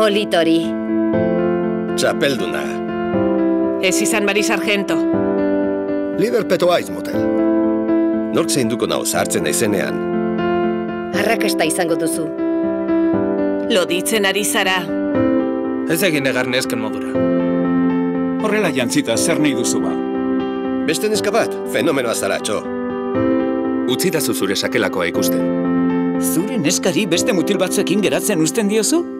Politori. Txapelduna. Ez izan bari sargento. Liber aiz motel. Nork zein duko nao sartzen naizenean. Arrakasta izango duzu. Loditzen ari zara. Ez egin egar nesken modura. Horrela jantzita zer nahi duzu ba. Beste neska bat, fenomenoa zara, txo. Utsita zuzure sakelakoa ikusten. Zure neskari beste mutil batzuekin geratzen uzten diozu?